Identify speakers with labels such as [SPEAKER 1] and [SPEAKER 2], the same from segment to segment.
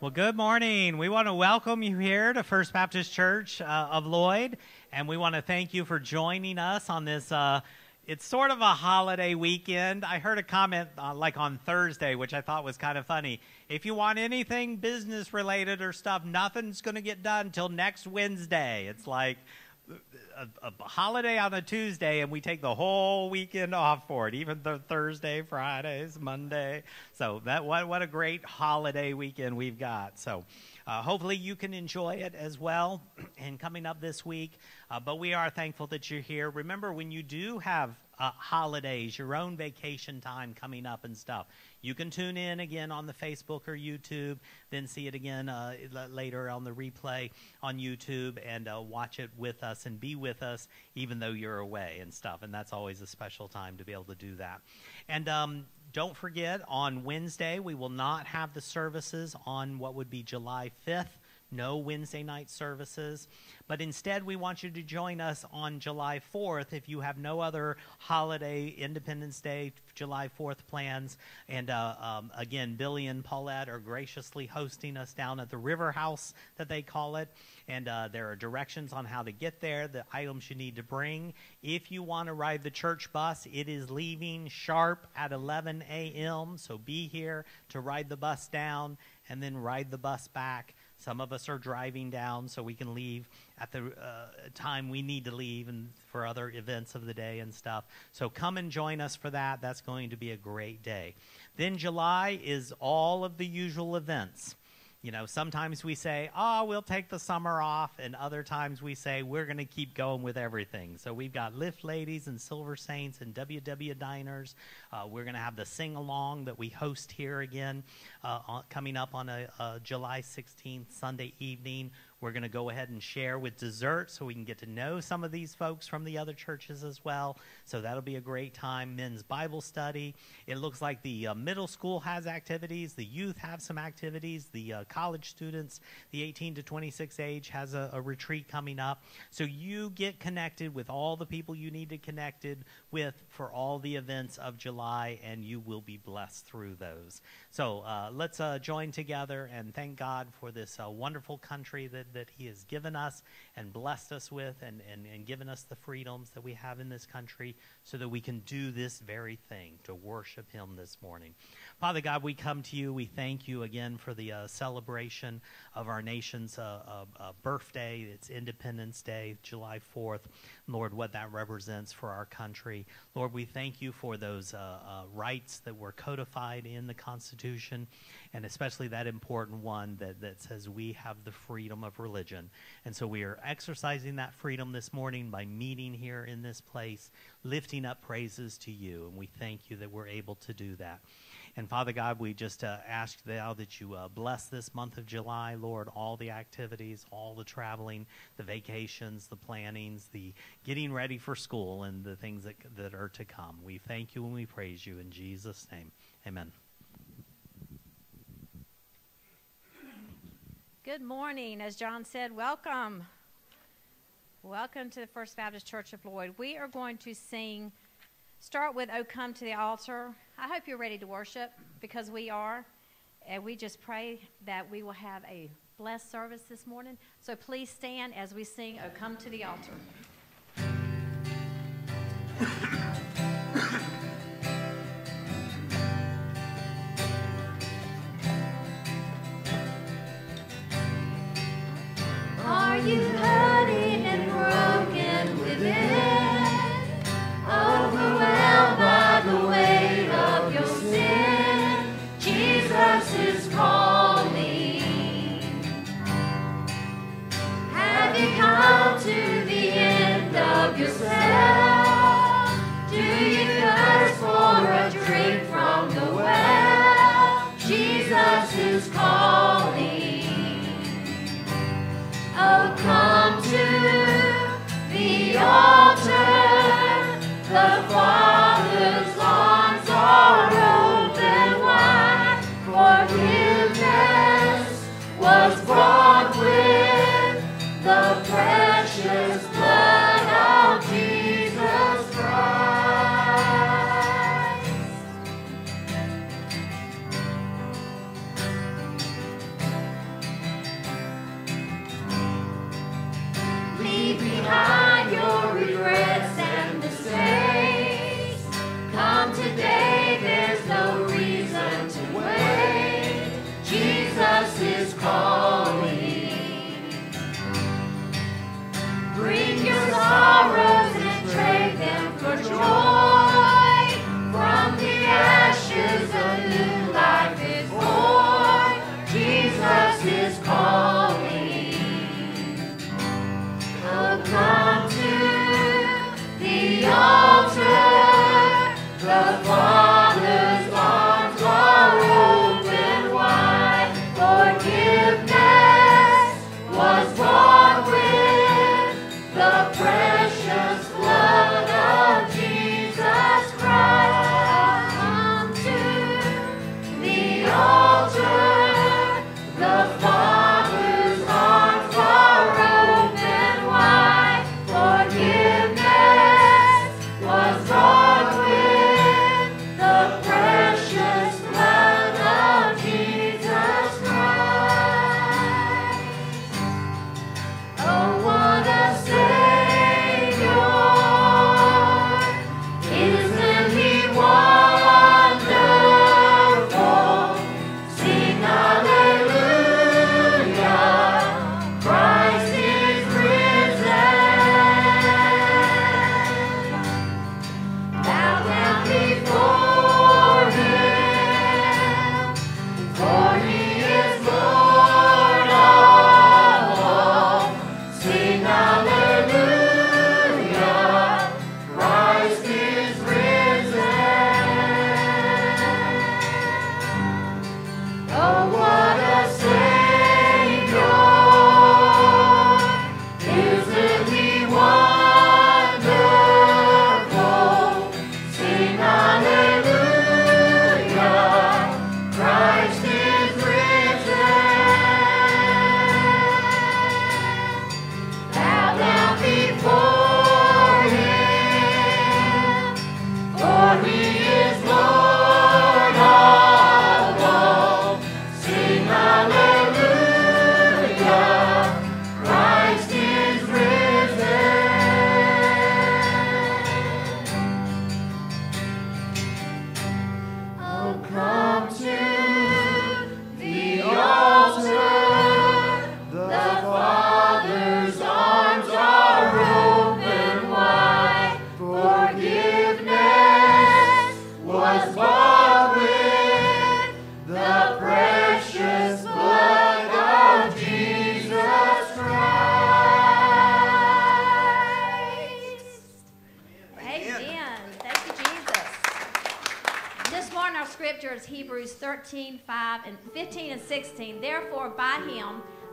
[SPEAKER 1] Well, good morning. We want to welcome you here to First Baptist Church uh, of Lloyd, and we want to thank you for joining us on this. Uh, it's sort of a holiday weekend. I heard a comment uh, like on Thursday, which I thought was kind of funny. If you want anything business related or stuff, nothing's going to get done until next Wednesday. It's like a, a, holiday on a Tuesday and we take the whole weekend off for it, even the Thursday, Fridays, Monday. So that what what a great holiday weekend we've got. So uh, hopefully you can enjoy it as well. and coming up this week, uh, but we are thankful that you're here. Remember when you do have uh, holidays, your own vacation time coming up and stuff. You can tune in again on the Facebook or YouTube, then see it again uh, later on the replay on YouTube and uh, watch it with us and be with us even though you're away and stuff. And that's always a special time to be able to do that. And um, don't forget, on Wednesday, we will not have the services on what would be July 5th no Wednesday night services. But instead, we want you to join us on July 4th if you have no other holiday, Independence Day, July 4th plans. And uh, um, again, Billy and Paulette are graciously hosting us down at the River House, that they call it. And uh, there are directions on how to get there, the items you need to bring. If you want to ride the church bus, it is leaving sharp at 11 a.m. So be here to ride the bus down and then ride the bus back. Some of us are driving down so we can leave at the uh, time we need to leave and for other events of the day and stuff. So come and join us for that. That's going to be a great day. Then July is all of the usual events. You know, sometimes we say, oh, we'll take the summer off, and other times we say, we're going to keep going with everything. So we've got Lift Ladies and Silver Saints and WW Diners. Uh, we're going to have the sing along that we host here again uh, coming up on a, a July 16th Sunday evening. We're going to go ahead and share with dessert so we can get to know some of these folks from the other churches as well. So that'll be a great time. Men's Bible study. It looks like the uh, middle school has activities, the youth have some activities, the uh, college students, the 18 to 26 age, has a, a retreat coming up. So you get connected with all the people you need to connected with for all the events of July, and you will be blessed through those. So uh, let's uh, join together and thank God for this uh, wonderful country that that He has given us and blessed us with and, and, and given us the freedoms that we have in this country so that we can do this very thing to worship Him this morning. Father God, we come to you. We thank you again for the uh, celebration of our nation's uh, uh, uh birthday. It's Independence Day, July 4th. Lord, what that represents for our country. Lord, we thank you for those uh, uh, rights that were codified in the Constitution, and especially that important one that, that says we have the freedom of religion. And so we are exercising that freedom this morning by meeting here in this place, lifting up praises to you, and we thank you that we're able to do that. And Father God, we just uh, ask thou that you uh, bless this month of July, Lord, all the activities, all the traveling, the vacations, the plannings, the getting ready for school, and the things that, that are to come. We thank you and we praise you in Jesus' name. Amen.
[SPEAKER 2] Good morning. As John said, welcome. Welcome to the First Baptist Church of Lloyd. We are going to sing, start with Oh Come to the Altar. I hope you're ready to worship because we are. And we just pray that we will have a blessed service this morning. So please stand as we sing Oh Come to the Altar.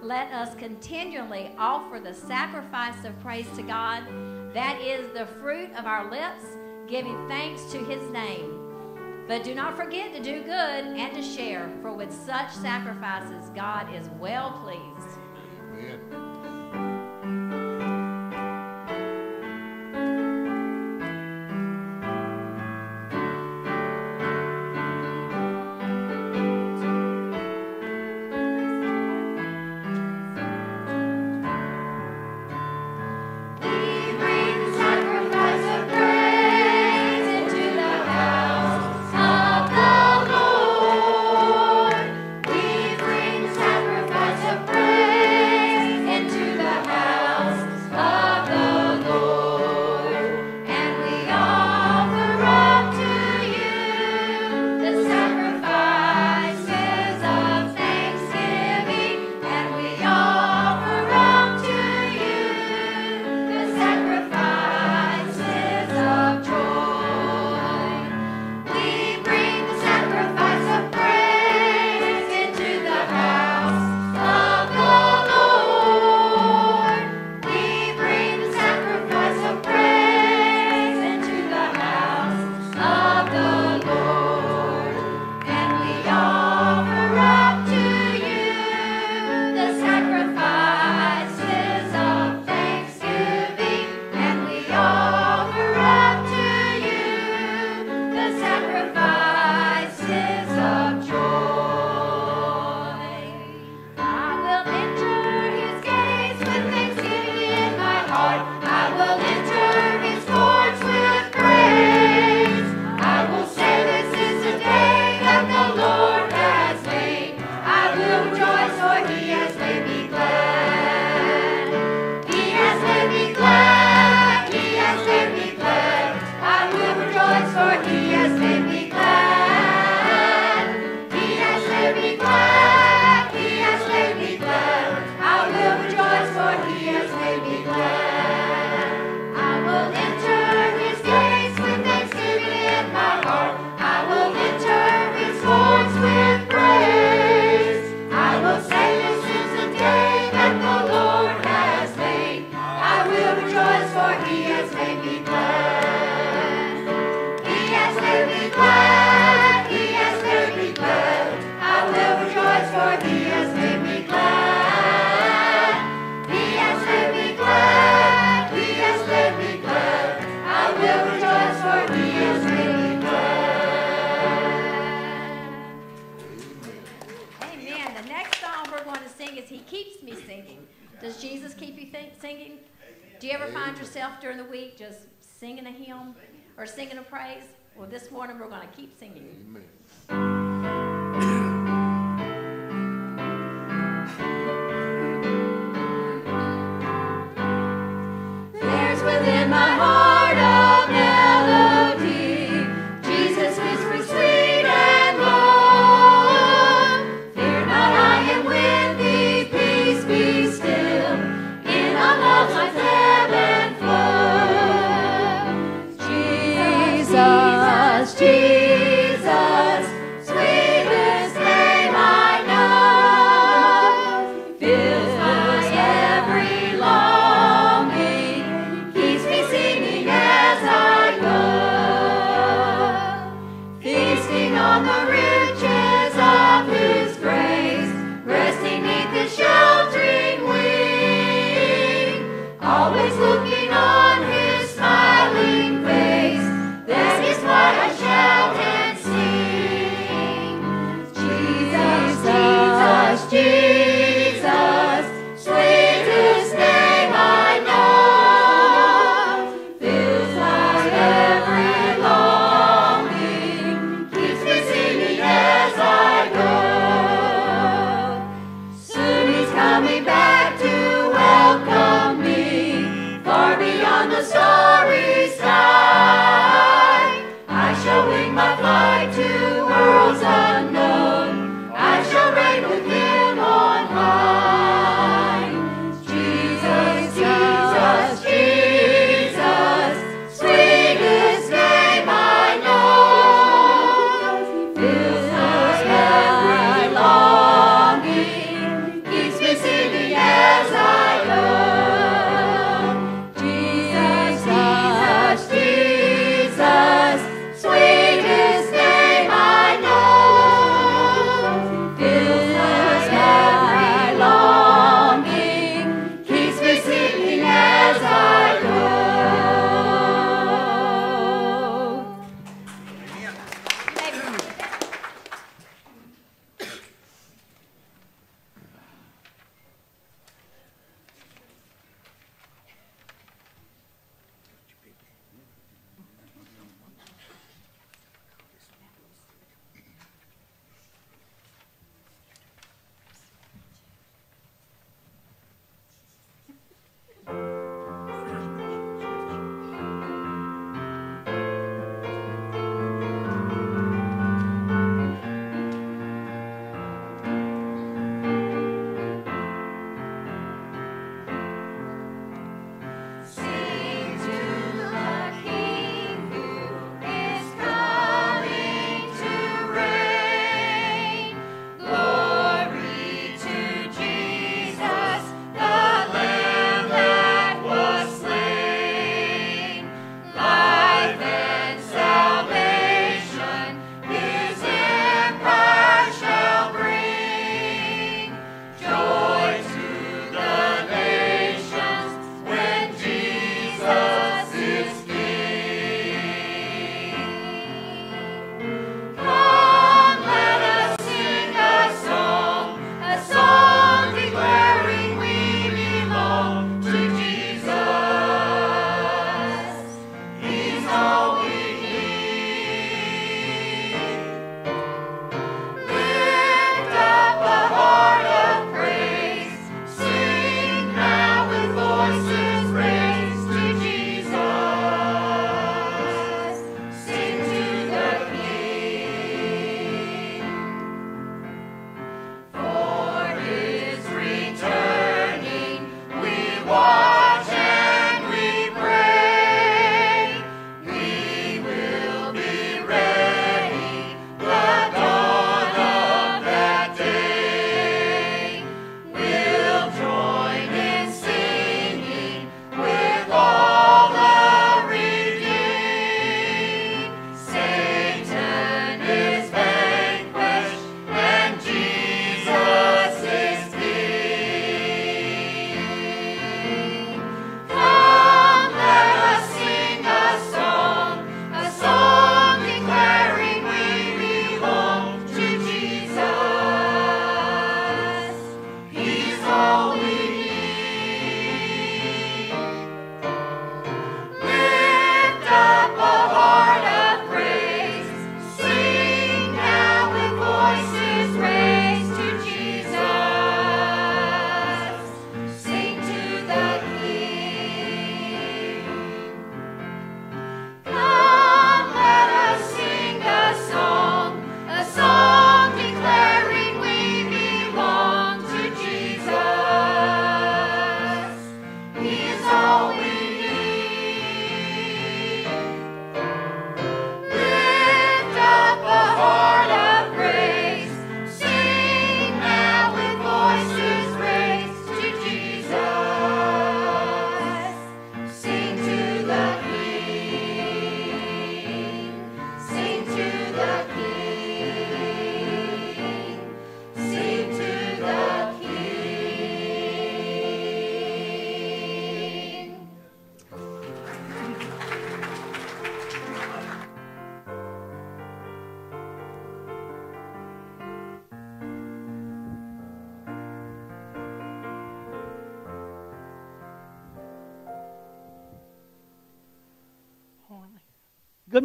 [SPEAKER 2] let us continually offer the sacrifice of praise to God. That is the fruit of our lips, giving thanks to his name. But do not forget to do good and to share, for with such sacrifices, God is well pleased. Amen.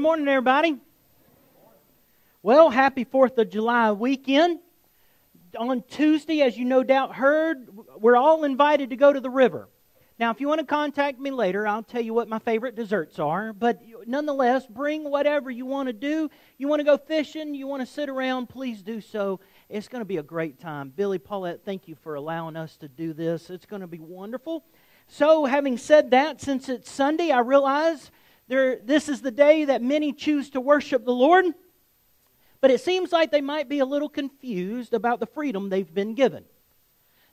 [SPEAKER 3] Morning, everybody. Well, happy 4th of July weekend. On Tuesday, as you no doubt heard, we're all invited to go to the river. Now, if you want to contact me later, I'll tell you what my favorite desserts are. But nonetheless, bring whatever you want to do. You want to go fishing, you want to sit around, please do so. It's going to be a great time. Billy Paulette, thank you for allowing us to do this. It's going to be wonderful. So, having said that, since it's Sunday, I realize there, this is the day that many choose to worship the Lord, but it seems like they might be a little confused about the freedom they've been given.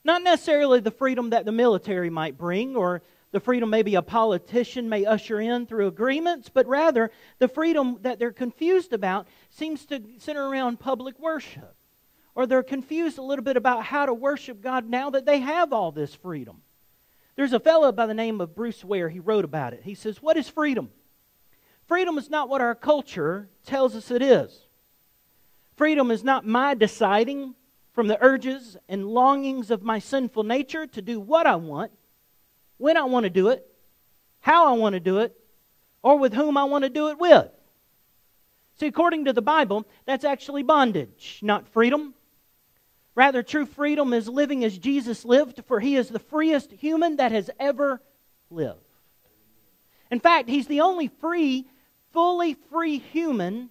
[SPEAKER 3] Not necessarily the freedom that the military might bring or the freedom maybe a politician may usher in through agreements, but rather the freedom that they're confused about seems to center around public worship. Or they're confused a little bit about how to worship God now that they have all this freedom. There's a fellow by the name of Bruce Ware, he wrote about it. He says, What is freedom? Freedom is not what our culture tells us it is. Freedom is not my deciding from the urges and longings of my sinful nature to do what I want, when I want to do it, how I want to do it, or with whom I want to do it with. See, according to the Bible, that's actually bondage, not freedom. Rather, true freedom is living as Jesus lived, for he is the freest human that has ever lived. In fact, he's the only free fully free human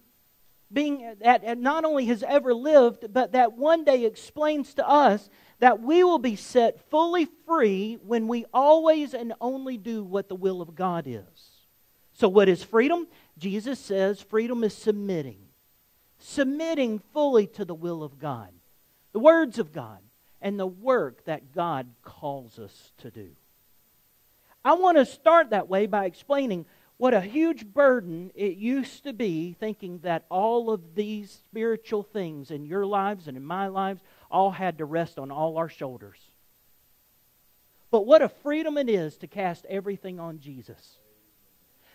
[SPEAKER 3] being that not only has ever lived, but that one day explains to us that we will be set fully free when we always and only do what the will of God is. So, what is freedom? Jesus says freedom is submitting, submitting fully to the will of God, the words of God, and the work that God calls us to do. I want to start that way by explaining what a huge burden it used to be thinking that all of these spiritual things in your lives and in my lives all had to rest on all our shoulders. But what a freedom it is to cast everything on Jesus.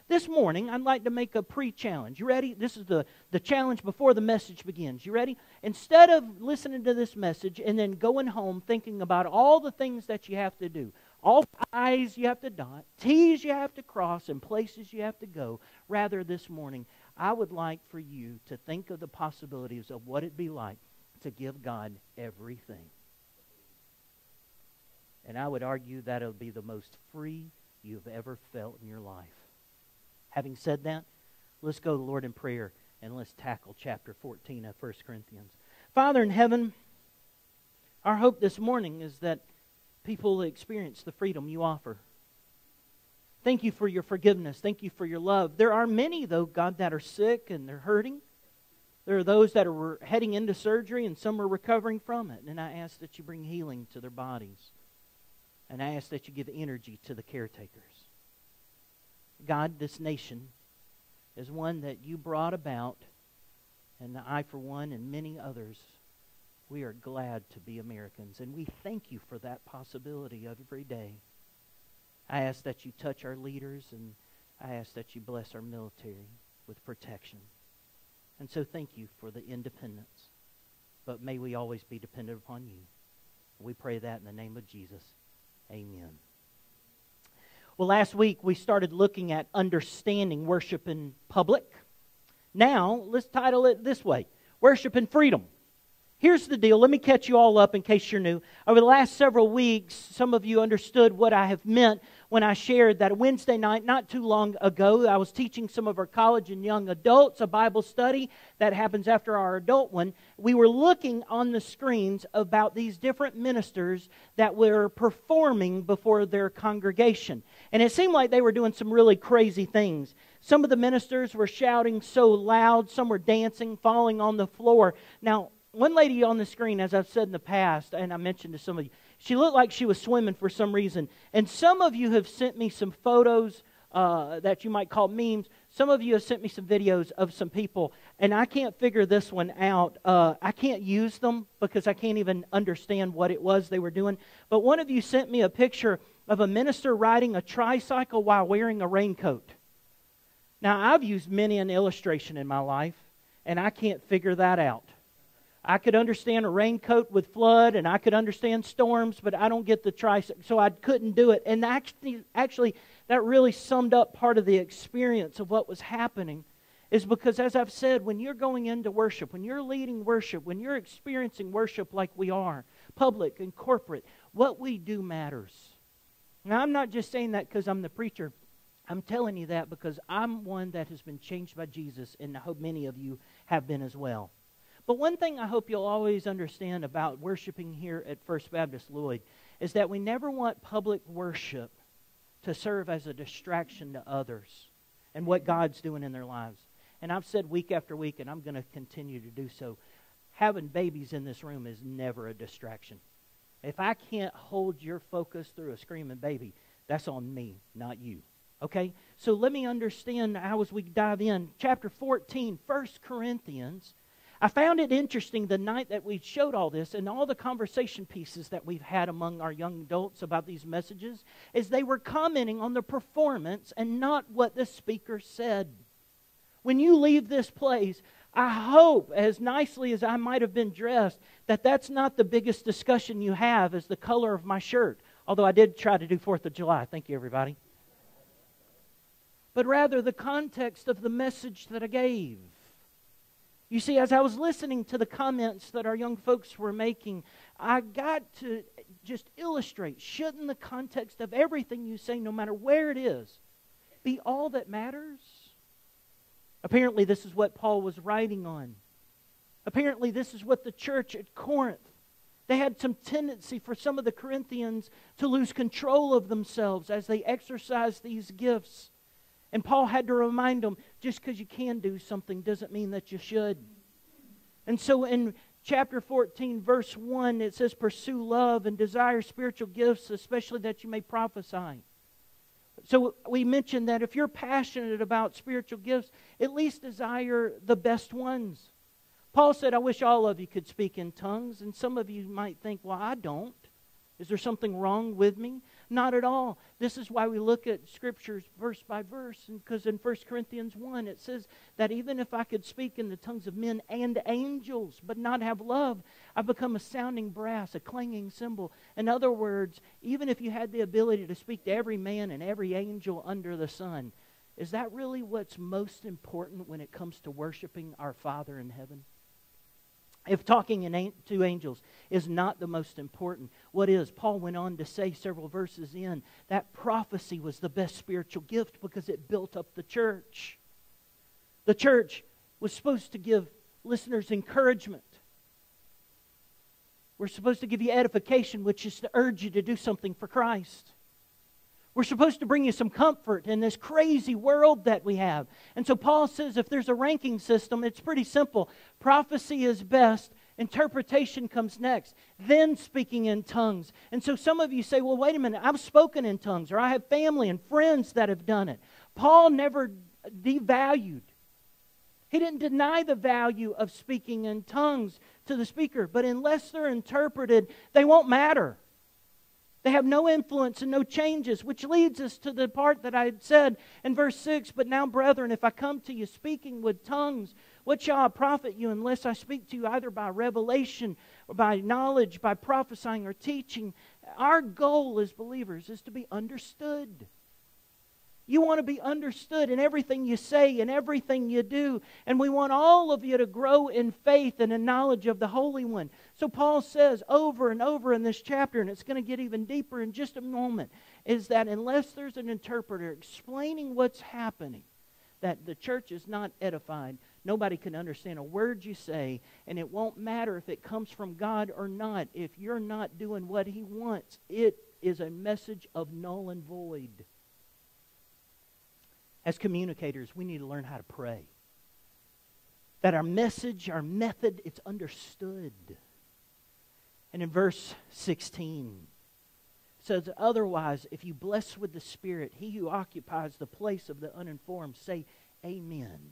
[SPEAKER 3] This morning, I'd like to make a pre challenge. You ready? This is the, the challenge before the message begins. You ready? Instead of listening to this message and then going home thinking about all the things that you have to do, all I's you have to dot, T's you have to cross, and places you have to go. Rather, this morning, I would like for you to think of the possibilities of what it'd be like to give God everything. And I would argue that it would be the most free you've ever felt in your life. Having said that, let's go to the Lord in prayer and let's tackle chapter 14 of 1 Corinthians. Father in heaven, our hope this morning is that people experience the freedom you offer. Thank you for your forgiveness. Thank you for your love. There are many, though, God, that are sick and they're hurting. There are those that are heading into surgery and some are recovering from it. And I ask that you bring healing to their bodies. And I ask that you give energy to the caretakers. God, this nation is one that you brought about, and I, for one, and many others we are glad to be Americans, and we thank you for that possibility every day. I ask that you touch our leaders, and I ask that you bless our military with protection. And so thank you for the independence. But may we always be dependent upon you. We pray that in the name of Jesus. Amen. Well, last week we started looking at understanding worship in public. Now, let's title it this way Worship in Freedom. Here's the deal. Let me catch you all up in case you're new. Over the last several weeks, some of you understood what I have meant when I shared that Wednesday night, not too long ago, I was teaching some of our college and young adults a Bible study that happens after our adult one. We were looking on the screens about these different ministers that were performing before their congregation. And it seemed like they were doing some really crazy things. Some of the ministers were shouting so loud, some were dancing, falling on the floor. Now, one lady on the screen, as I've said in the past, and I mentioned to some of you, she looked like she was swimming for some reason. And some of you have sent me some photos uh, that you might call memes. Some of you have sent me some videos of some people, and I can't figure this one out. Uh, I can't use them because I can't even understand what it was they were doing. But one of you sent me a picture of a minister riding a tricycle while wearing a raincoat. Now, I've used many an illustration in my life, and I can't figure that out. I could understand a raincoat with flood and I could understand storms, but I don't get the tricycle, so I couldn't do it. And actually, actually, that really summed up part of the experience of what was happening. is because, as I've said, when you're going into worship, when you're leading worship, when you're experiencing worship like we are, public and corporate, what we do matters. Now, I'm not just saying that because I'm the preacher. I'm telling you that because I'm one that has been changed by Jesus, and I hope many of you have been as well. But one thing I hope you'll always understand about worshiping here at First Baptist Lloyd is that we never want public worship to serve as a distraction to others and what God's doing in their lives. And I've said week after week, and I'm going to continue to do so having babies in this room is never a distraction. If I can't hold your focus through a screaming baby, that's on me, not you. Okay? So let me understand how as we dive in. Chapter 14, 1 Corinthians I found it interesting the night that we showed all this and all the conversation pieces that we've had among our young adults about these messages is they were commenting on the performance and not what the speaker said. When you leave this place, I hope, as nicely as I might have been dressed, that that's not the biggest discussion you have as the color of my shirt. Although I did try to do 4th of July. Thank you, everybody. But rather the context of the message that I gave. You see, as I was listening to the comments that our young folks were making, I got to just illustrate shouldn't the context of everything you say, no matter where it is, be all that matters? Apparently, this is what Paul was writing on. Apparently, this is what the church at Corinth they had some tendency for some of the Corinthians to lose control of themselves as they exercised these gifts. And Paul had to remind them just because you can do something doesn't mean that you should. And so in chapter 14, verse 1, it says, Pursue love and desire spiritual gifts, especially that you may prophesy. So we mentioned that if you're passionate about spiritual gifts, at least desire the best ones. Paul said, I wish all of you could speak in tongues. And some of you might think, well, I don't. Is there something wrong with me? Not at all. This is why we look at scriptures verse by verse. Because in 1 Corinthians 1, it says that even if I could speak in the tongues of men and angels, but not have love, I become a sounding brass, a clanging cymbal. In other words, even if you had the ability to speak to every man and every angel under the sun, is that really what's most important when it comes to worshiping our Father in heaven? If talking in, to angels is not the most important, what is? Paul went on to say several verses in that prophecy was the best spiritual gift because it built up the church. The church was supposed to give listeners encouragement. We're supposed to give you edification, which is to urge you to do something for Christ. We're supposed to bring you some comfort in this crazy world that we have. And so Paul says if there's a ranking system, it's pretty simple. Prophecy is best, interpretation comes next, then speaking in tongues. And so some of you say, well, wait a minute, I've spoken in tongues, or I have family and friends that have done it. Paul never devalued. He didn't deny the value of speaking in tongues to the speaker, but unless they're interpreted, they won't matter. They have no influence and no changes, which leads us to the part that I had said in verse 6 But now, brethren, if I come to you speaking with tongues, what shall I profit you unless I speak to you either by revelation or by knowledge, by prophesying or teaching? Our goal as believers is to be understood. You want to be understood in everything you say and everything you do. And we want all of you to grow in faith and in knowledge of the Holy One. So Paul says over and over in this chapter, and it's going to get even deeper in just a moment, is that unless there's an interpreter explaining what's happening, that the church is not edified. Nobody can understand a word you say, and it won't matter if it comes from God or not. If you're not doing what He wants, it is a message of null and void. As communicators, we need to learn how to pray. That our message, our method, it's understood. And in verse 16, says, Otherwise, if you bless with the Spirit, he who occupies the place of the uninformed, say, Amen.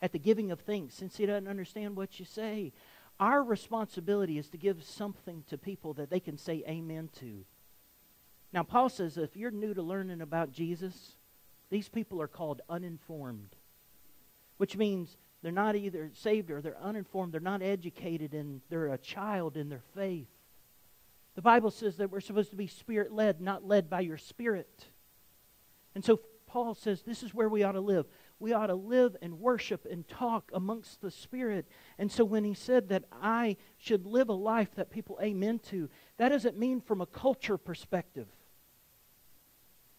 [SPEAKER 3] At the giving of things, since he doesn't understand what you say, our responsibility is to give something to people that they can say amen to. Now, Paul says if you're new to learning about Jesus, these people are called uninformed, which means they're not either saved or they're uninformed. They're not educated and they're a child in their faith. The Bible says that we're supposed to be spirit led, not led by your spirit. And so Paul says this is where we ought to live. we ought to live and worship and talk amongst the Spirit. And so when he said that I should live a life that people amen to, that doesn't mean from a culture perspective.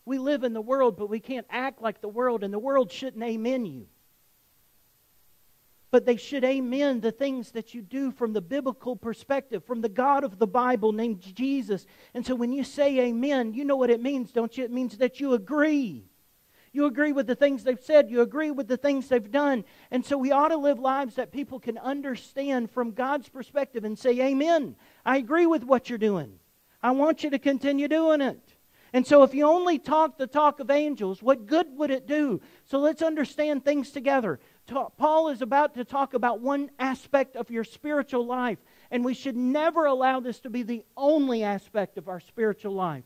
[SPEAKER 3] We live in the world, but we can't act like the world, and the world shouldn't amen you. But they should amen the things that you do from the biblical perspective, from the God of the Bible named Jesus. And so when you say amen, you know what it means, don't you? It means that you agree. You agree with the things they've said. You agree with the things they've done. And so we ought to live lives that people can understand from God's perspective and say, Amen. I agree with what you're doing. I want you to continue doing it. And so, if you only talk the talk of angels, what good would it do? So, let's understand things together. Paul is about to talk about one aspect of your spiritual life, and we should never allow this to be the only aspect of our spiritual life.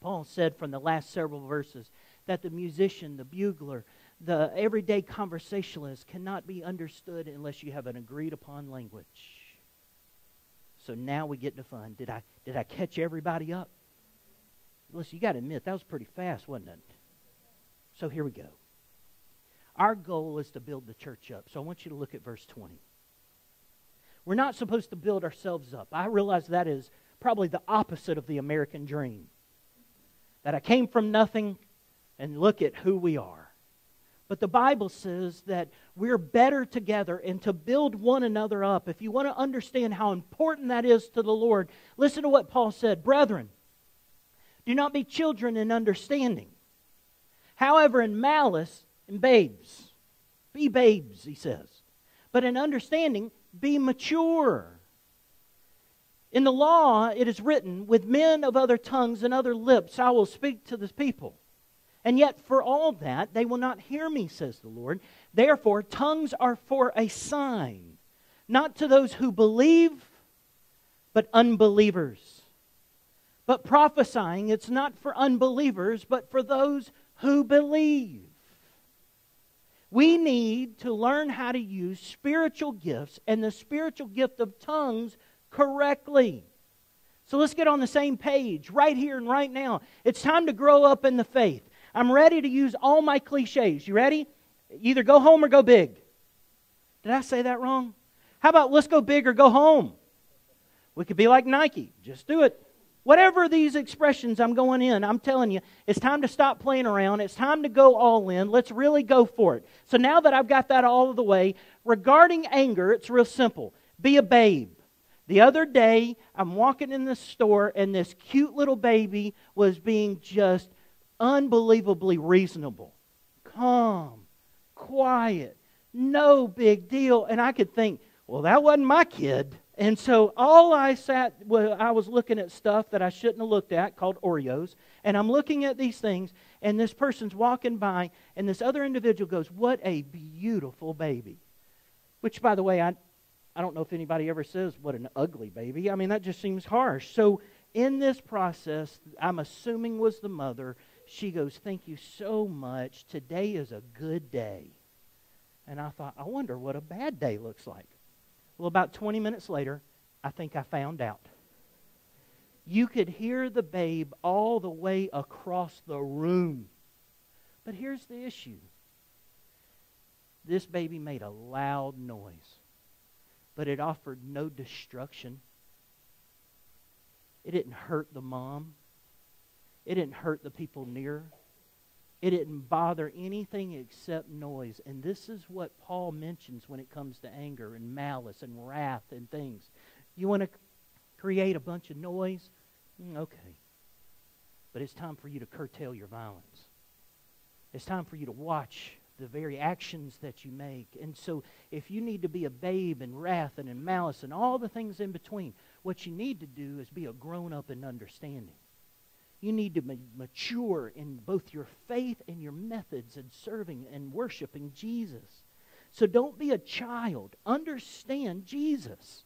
[SPEAKER 3] Paul said from the last several verses that the musician, the bugler, the everyday conversationalist cannot be understood unless you have an agreed upon language. So now we get to fun. Did I did I catch everybody up? Listen, you got to admit that was pretty fast, wasn't it? So here we go. Our goal is to build the church up. So I want you to look at verse 20. We're not supposed to build ourselves up. I realize that is probably the opposite of the American dream. That I came from nothing, and look at who we are. But the Bible says that we're better together and to build one another up. If you want to understand how important that is to the Lord, listen to what Paul said Brethren, do not be children in understanding. However, in malice and babes, be babes, he says. But in understanding, be mature. In the law, it is written, With men of other tongues and other lips I will speak to the people. And yet, for all that, they will not hear me, says the Lord. Therefore, tongues are for a sign, not to those who believe, but unbelievers. But prophesying, it's not for unbelievers, but for those who believe. We need to learn how to use spiritual gifts and the spiritual gift of tongues correctly. So let's get on the same page right here and right now. It's time to grow up in the faith. I'm ready to use all my cliches. You ready? Either go home or go big. Did I say that wrong? How about let's go big or go home? We could be like Nike. Just do it. Whatever these expressions I'm going in, I'm telling you, it's time to stop playing around. It's time to go all in. Let's really go for it. So now that I've got that all of the way, regarding anger, it's real simple. Be a babe. The other day, I'm walking in the store, and this cute little baby was being just unbelievably reasonable, calm, quiet, no big deal. And I could think, well, that wasn't my kid. And so all I sat, well, I was looking at stuff that I shouldn't have looked at called Oreos. And I'm looking at these things, and this person's walking by, and this other individual goes, What a beautiful baby. Which, by the way, I, I don't know if anybody ever says, What an ugly baby. I mean, that just seems harsh. So, in this process, I'm assuming was the mother, she goes, Thank you so much. Today is a good day. And I thought, I wonder what a bad day looks like. Well, about 20 minutes later, I think I found out. You could hear the babe all the way across the room. But here's the issue this baby made a loud noise, but it offered no destruction. It didn't hurt the mom. It didn't hurt the people near. It didn't bother anything except noise. And this is what Paul mentions when it comes to anger and malice and wrath and things. You want to create a bunch of noise? Mm, okay. But it's time for you to curtail your violence. It's time for you to watch the very actions that you make. And so, if you need to be a babe in wrath and in malice and all the things in between, what you need to do is be a grown up in understanding. You need to mature in both your faith and your methods in serving and worshiping Jesus. So don't be a child. Understand Jesus.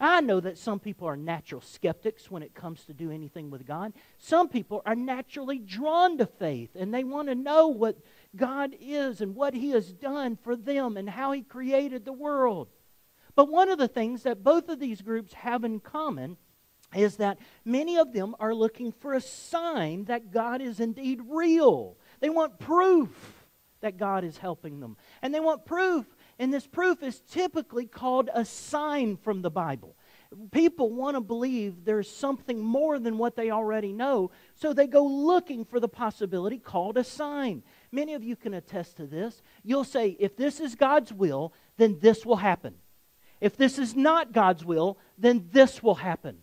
[SPEAKER 3] I know that some people are natural skeptics when it comes to do anything with God. Some people are naturally drawn to faith and they want to know what God is and what He has done for them and how He created the world. But one of the things that both of these groups have in common is that many of them are looking for a sign that God is indeed real. They want proof that God is helping them. And they want proof, and this proof is typically called a sign from the Bible. People want to believe there's something more than what they already know, so they go looking for the possibility called a sign. Many of you can attest to this. You'll say, if this is God's will, then this will happen. If this is not God's will, then this will happen.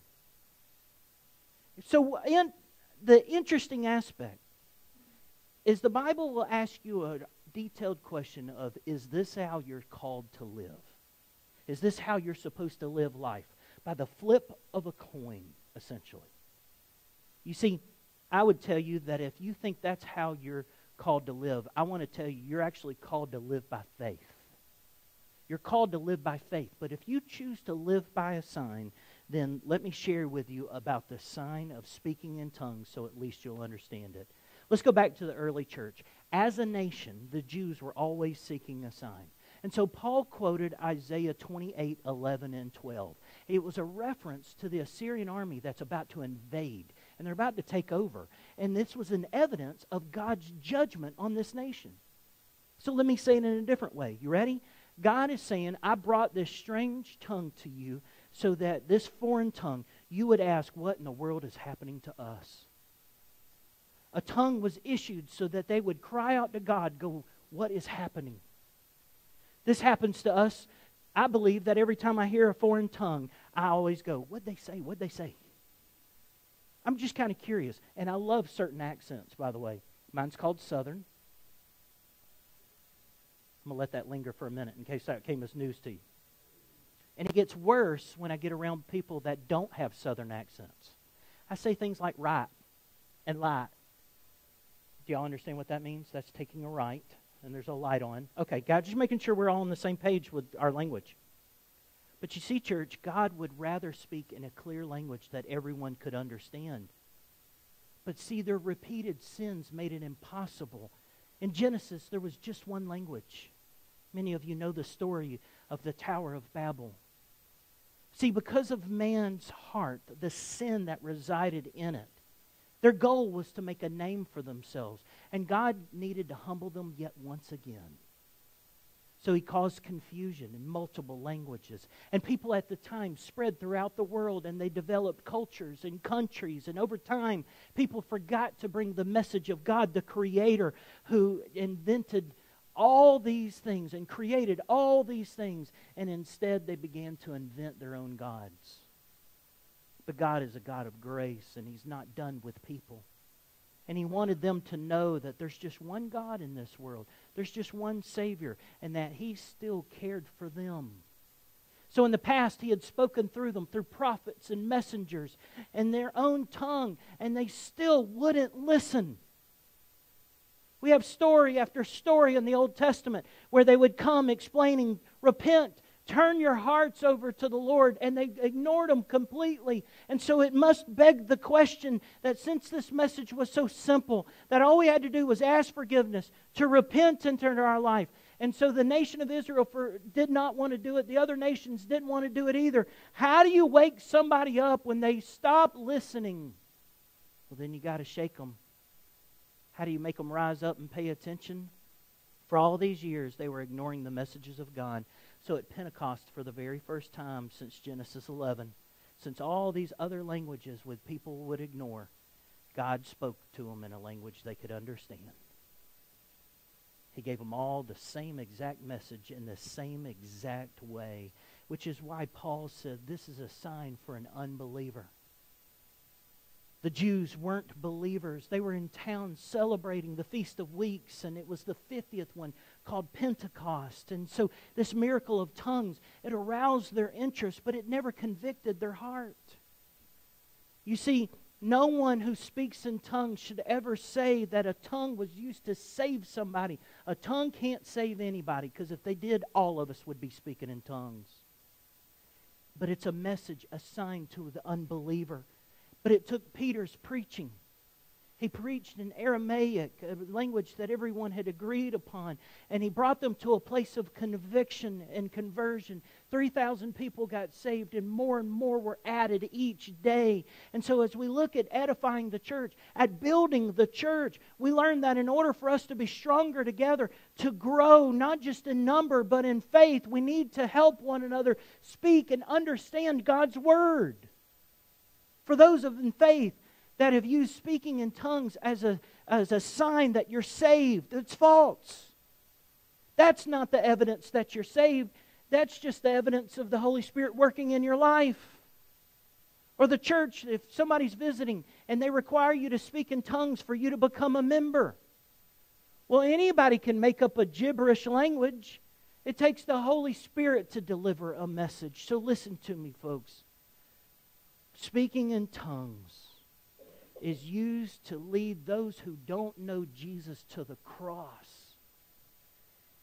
[SPEAKER 3] So, in, the interesting aspect is the Bible will ask you a detailed question of is this how you're called to live? Is this how you're supposed to live life? By the flip of a coin, essentially. You see, I would tell you that if you think that's how you're called to live, I want to tell you you're actually called to live by faith. You're called to live by faith. But if you choose to live by a sign, then let me share with you about the sign of speaking in tongues so at least you'll understand it. Let's go back to the early church. As a nation, the Jews were always seeking a sign. And so Paul quoted Isaiah 28 11 and 12. It was a reference to the Assyrian army that's about to invade, and they're about to take over. And this was an evidence of God's judgment on this nation. So let me say it in a different way. You ready? God is saying, I brought this strange tongue to you so that this foreign tongue, you would ask, What in the world is happening to us? A tongue was issued so that they would cry out to God, Go, what is happening? This happens to us. I believe that every time I hear a foreign tongue, I always go, What'd they say? What'd they say? I'm just kind of curious. And I love certain accents, by the way. Mine's called Southern. I'm going to let that linger for a minute in case that came as news to you. And it gets worse when I get around people that don't have Southern accents. I say things like right and light. Do y'all understand what that means? That's taking a right, and there's a light on. Okay, God, just making sure we're all on the same page with our language. But you see, church, God would rather speak in a clear language that everyone could understand. But see, their repeated sins made it impossible. In Genesis, there was just one language. Many of you know the story of the Tower of Babel. See, because of man's heart, the sin that resided in it, their goal was to make a name for themselves. And God needed to humble them yet once again. So he caused confusion in multiple languages. And people at the time spread throughout the world and they developed cultures and countries. And over time, people forgot to bring the message of God, the Creator, who invented all these things and created all these things, and instead they began to invent their own gods. But God is a God of grace, and He's not done with people. And He wanted them to know that there's just one God in this world, there's just one Savior, and that He still cared for them. So in the past, He had spoken through them, through prophets and messengers, in their own tongue, and they still wouldn't listen. We have story after story in the Old Testament where they would come explaining, repent, turn your hearts over to the Lord, and they ignored them completely. And so it must beg the question that since this message was so simple, that all we had to do was ask forgiveness, to repent and turn our life. And so the nation of Israel for, did not want to do it. The other nations didn't want to do it either. How do you wake somebody up when they stop listening? Well, then you got to shake them how do you make them rise up and pay attention? For all these years, they were ignoring the messages of God. So at Pentecost, for the very first time since Genesis 11, since all these other languages with people would ignore, God spoke to them in a language they could understand. He gave them all the same exact message in the same exact way, which is why Paul said this is a sign for an unbeliever. The Jews weren't believers. They were in town celebrating the Feast of Weeks, and it was the 50th one called Pentecost. And so, this miracle of tongues, it aroused their interest, but it never convicted their heart. You see, no one who speaks in tongues should ever say that a tongue was used to save somebody. A tongue can't save anybody, because if they did, all of us would be speaking in tongues. But it's a message assigned to the unbeliever but it took Peter's preaching, He preached in Aramaic, a language that everyone had agreed upon, and he brought them to a place of conviction and conversion. 3,000 people got saved, and more and more were added each day. And so, as we look at edifying the church, at building the church, we learn that in order for us to be stronger together, to grow not just in number but in faith, we need to help one another speak and understand God's Word. For those of in faith, that have used speaking in tongues as a, as a sign that you're saved. It's false. That's not the evidence that you're saved. That's just the evidence of the Holy Spirit working in your life. Or the church, if somebody's visiting and they require you to speak in tongues for you to become a member. Well, anybody can make up a gibberish language. It takes the Holy Spirit to deliver a message. So listen to me, folks. Speaking in tongues is used to lead those who don't know Jesus to the cross.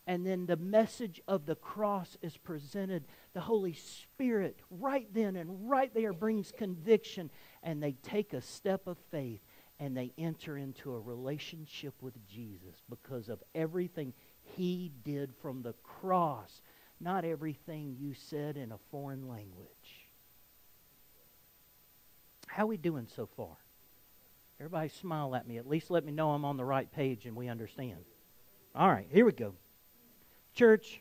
[SPEAKER 3] And then the message of the cross is presented. The Holy Spirit, right then and right there, brings conviction. And they take a step of faith and they enter into a relationship with Jesus because of everything he did from the cross, not everything you said in a foreign language. How we doing so far? Everybody smile at me. At least let me know I'm on the right page and we understand. All right, here we go. Church,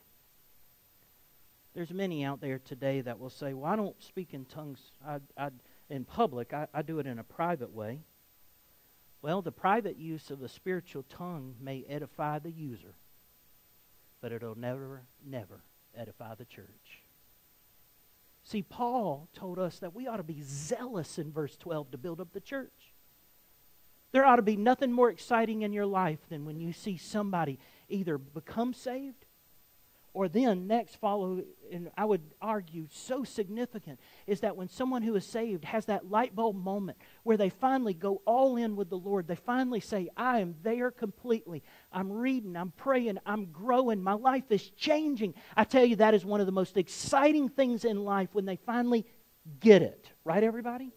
[SPEAKER 3] there's many out there today that will say, well, I don't speak in tongues I, I, in public. I, I do it in a private way. Well, the private use of a spiritual tongue may edify the user, but it'll never, never edify the church. See, Paul told us that we ought to be zealous in verse 12 to build up the church. There ought to be nothing more exciting in your life than when you see somebody either become saved or then next follow, and I would argue so significant, is that when someone who is saved has that light bulb moment where they finally go all in with the Lord, they finally say, I am there completely. I'm reading, I'm praying, I'm growing, my life is changing. I tell you, that is one of the most exciting things in life when they finally get it. Right, everybody?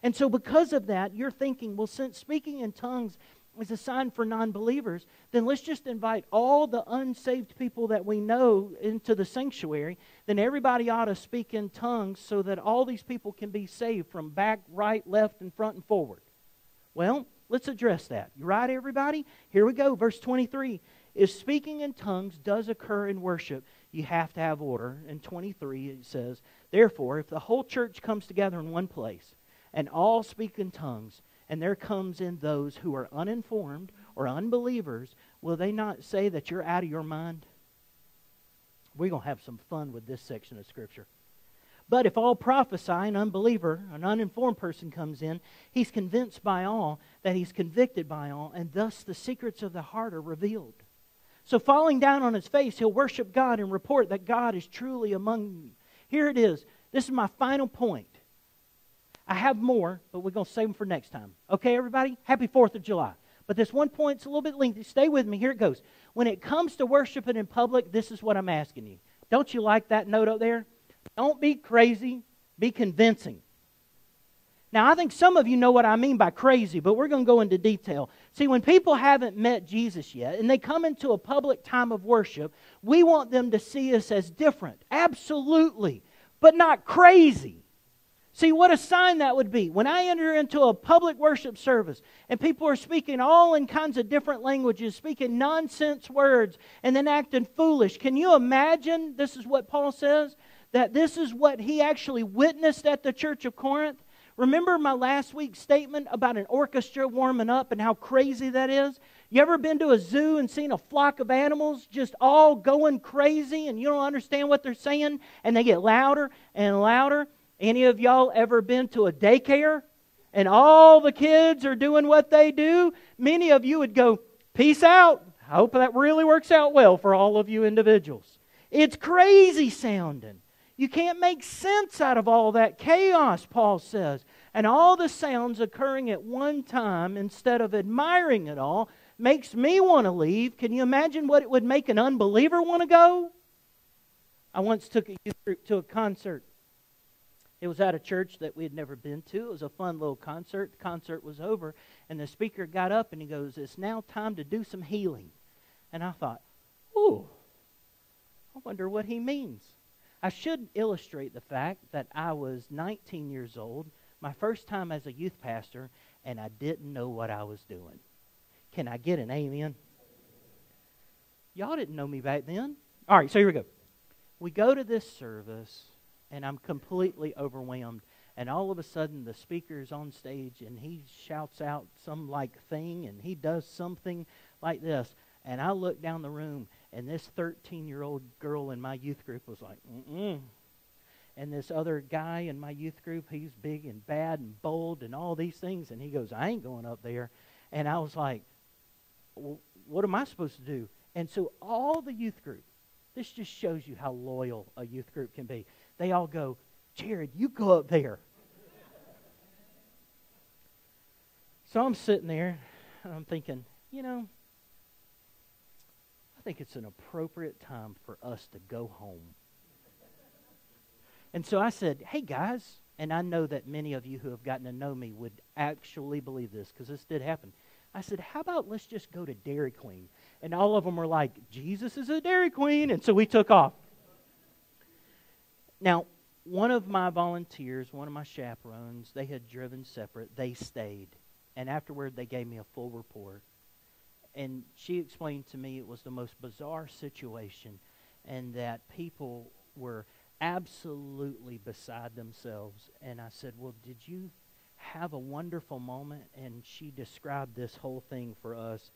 [SPEAKER 3] And so, because of that, you're thinking, well, since speaking in tongues is a sign for non believers, then let's just invite all the unsaved people that we know into the sanctuary. Then everybody ought to speak in tongues so that all these people can be saved from back, right, left, and front and forward. Well, let's address that. You right, everybody? Here we go. Verse 23. If speaking in tongues does occur in worship, you have to have order. In 23, it says, Therefore, if the whole church comes together in one place, and all speak in tongues, and there comes in those who are uninformed or unbelievers, will they not say that you're out of your mind? We're going to have some fun with this section of Scripture. But if all prophesy, an unbeliever, an uninformed person comes in, he's convinced by all that he's convicted by all, and thus the secrets of the heart are revealed. So, falling down on his face, he'll worship God and report that God is truly among you. Here it is. This is my final point. I have more, but we're going to save them for next time. Okay, everybody? Happy 4th of July. But this one point's a little bit lengthy. Stay with me. Here it goes. When it comes to worshiping in public, this is what I'm asking you. Don't you like that note up there? Don't be crazy, be convincing. Now, I think some of you know what I mean by crazy, but we're going to go into detail. See, when people haven't met Jesus yet and they come into a public time of worship, we want them to see us as different. Absolutely. But not crazy. See, what a sign that would be. When I enter into a public worship service and people are speaking all in kinds of different languages, speaking nonsense words, and then acting foolish, can you imagine? This is what Paul says that this is what he actually witnessed at the church of Corinth. Remember my last week's statement about an orchestra warming up and how crazy that is? You ever been to a zoo and seen a flock of animals just all going crazy and you don't understand what they're saying and they get louder and louder? Any of y'all ever been to a daycare and all the kids are doing what they do? Many of you would go, Peace out. I hope that really works out well for all of you individuals. It's crazy sounding. You can't make sense out of all that chaos, Paul says. And all the sounds occurring at one time instead of admiring it all makes me want to leave. Can you imagine what it would make an unbeliever want to go? I once took a youth group to a concert It was at a church that we had never been to. It was a fun little concert. The concert was over, and the speaker got up and he goes, It's now time to do some healing. And I thought, Ooh, I wonder what he means. I should illustrate the fact that I was 19 years old, my first time as a youth pastor, and I didn't know what I was doing. Can I get an amen? Y'all didn't know me back then. All right, so here we go. We go to this service, and I'm completely overwhelmed. And all of a sudden, the speaker is on stage, and he shouts out some like thing, and he does something like this. And I look down the room, and this 13 year old girl in my youth group was like, mm mm. And this other guy in my youth group, he's big and bad and bold and all these things. And he goes, I ain't going up there. And I was like, well, what am I supposed to do? And so all the youth group, this just shows you how loyal a youth group can be. They all go, Jared, you go up there. so I'm sitting there and I'm thinking, you know, I think it's an appropriate time for us to go home. And so I said, hey guys, and I know that many of you who have gotten to know me would actually believe this because this did happen. I said, how about let's just go to Dairy Queen? And all of them were like, Jesus is a Dairy Queen. And so we took off. Now, one of my volunteers, one of my chaperones, they had driven separate. They stayed. And afterward, they gave me a full report. And she explained to me it was the most bizarre situation and that people were absolutely beside themselves. And I said, Well, did you have a wonderful moment? And she described this whole thing for us.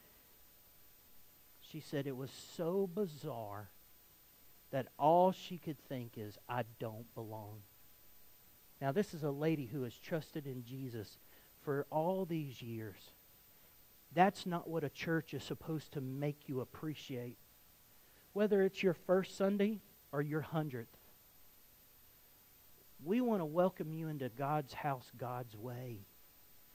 [SPEAKER 3] She said it was so bizarre that all she could think is, I don't belong. Now, this is a lady who has trusted in Jesus for all these years. That's not what a church is supposed to make you appreciate. Whether it's your first Sunday or your hundredth, we want to welcome you into God's house God's way.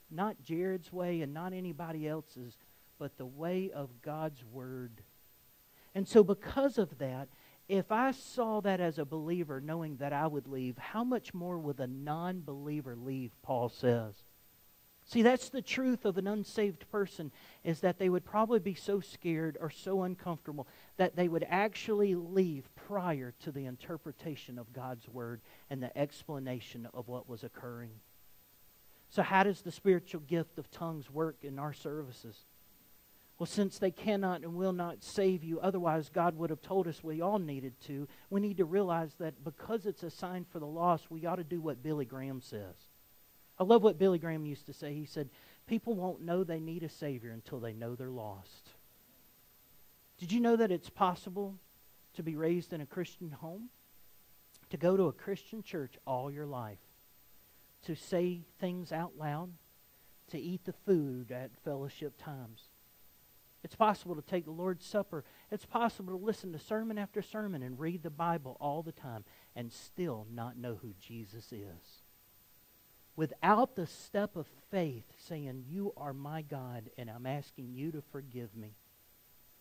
[SPEAKER 3] Not Jared's way and not anybody else's, but the way of God's Word. And so, because of that, if I saw that as a believer, knowing that I would leave, how much more would a non believer leave, Paul says? See, that's the truth of an unsaved person, is that they would probably be so scared or so uncomfortable that they would actually leave prior to the interpretation of God's Word and the explanation of what was occurring. So, how does the spiritual gift of tongues work in our services? Well, since they cannot and will not save you, otherwise God would have told us we all needed to, we need to realize that because it's a sign for the lost, we ought to do what Billy Graham says. I love what Billy Graham used to say. He said, People won't know they need a Savior until they know they're lost. Did you know that it's possible to be raised in a Christian home? To go to a Christian church all your life? To say things out loud? To eat the food at fellowship times? It's possible to take the Lord's Supper. It's possible to listen to sermon after sermon and read the Bible all the time and still not know who Jesus is. Without the step of faith saying, You are my God, and I'm asking you to forgive me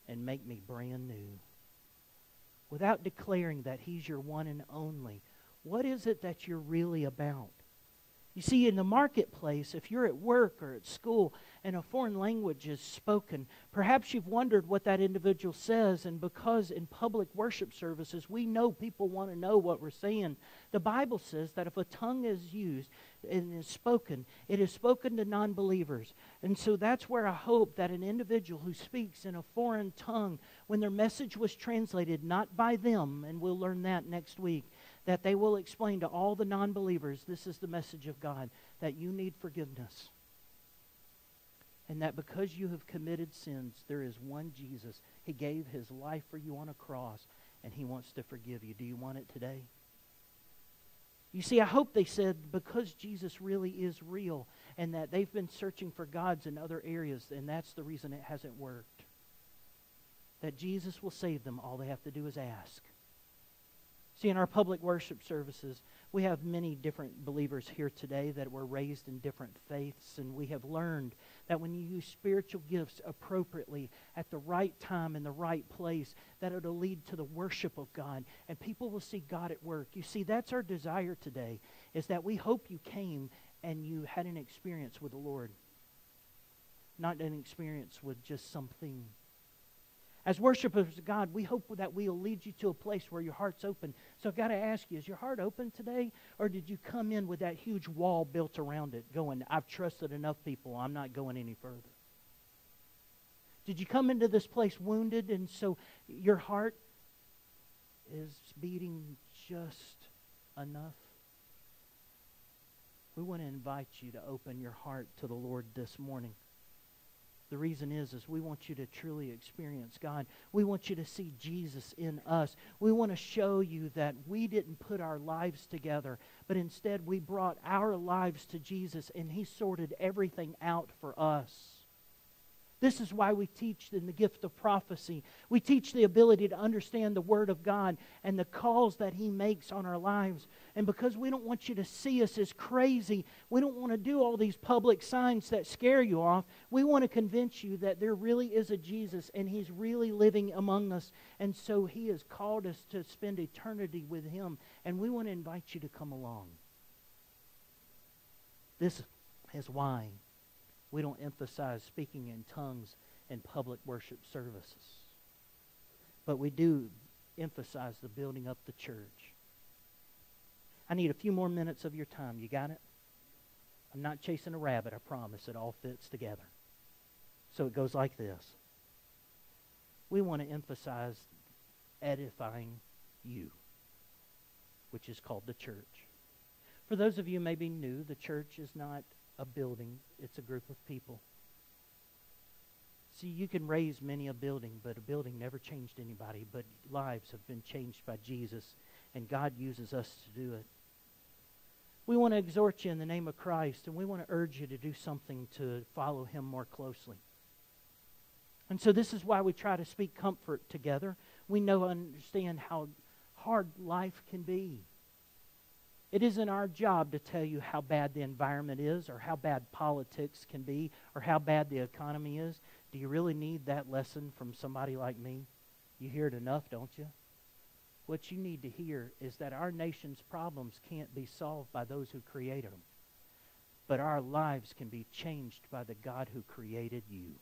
[SPEAKER 3] and make me brand new. Without declaring that He's your one and only, what is it that you're really about? You see, in the marketplace, if you're at work or at school and a foreign language is spoken, perhaps you've wondered what that individual says. And because in public worship services, we know people want to know what we're saying, the Bible says that if a tongue is used and is spoken, it is spoken to non believers. And so that's where I hope that an individual who speaks in a foreign tongue, when their message was translated not by them, and we'll learn that next week, that they will explain to all the non believers this is the message of God, that you need forgiveness. And that because you have committed sins, there is one Jesus. He gave his life for you on a cross, and he wants to forgive you. Do you want it today? You see, I hope they said because Jesus really is real and that they've been searching for gods in other areas, and that's the reason it hasn't worked. That Jesus will save them. All they have to do is ask. See, in our public worship services, we have many different believers here today that were raised in different faiths, and we have learned that when you use spiritual gifts appropriately at the right time in the right place, that it'll lead to the worship of God and people will see God at work. You see, that's our desire today, is that we hope you came and you had an experience with the Lord, not an experience with just something as worshipers of God, we hope that we'll lead you to a place where your heart's open. So I've got to ask you, is your heart open today? Or did you come in with that huge wall built around it, going, I've trusted enough people, I'm not going any further? Did you come into this place wounded and so your heart is beating just enough? We want to invite you to open your heart to the Lord this morning. The reason is is we want you to truly experience God. We want you to see Jesus in us. We want to show you that we didn't put our lives together, but instead we brought our lives to Jesus and he sorted everything out for us. This is why we teach in the gift of prophecy. We teach the ability to understand the Word of God and the calls that He makes on our lives. And because we don't want you to see us as crazy, we don't want to do all these public signs that scare you off. We want to convince you that there really is a Jesus and He's really living among us. And so He has called us to spend eternity with Him. And we want to invite you to come along. This is why we don't emphasize speaking in tongues in public worship services. But we do emphasize the building up the church. I need a few more minutes of your time. You got it? I'm not chasing a rabbit, I promise. It all fits together. So it goes like this. We want to emphasize edifying you, which is called the church. For those of you maybe new, the church is not a building, it's a group of people. See, you can raise many a building, but a building never changed anybody, but lives have been changed by Jesus, and God uses us to do it. We want to exhort you in the name of Christ, and we want to urge you to do something to follow Him more closely. And so, this is why we try to speak comfort together. We know, understand how hard life can be. It isn't our job to tell you how bad the environment is or how bad politics can be or how bad the economy is. Do you really need that lesson from somebody like me? You hear it enough, don't you? What you need to hear is that our nation's problems can't be solved by those who created them, but our lives can be changed by the God who created you.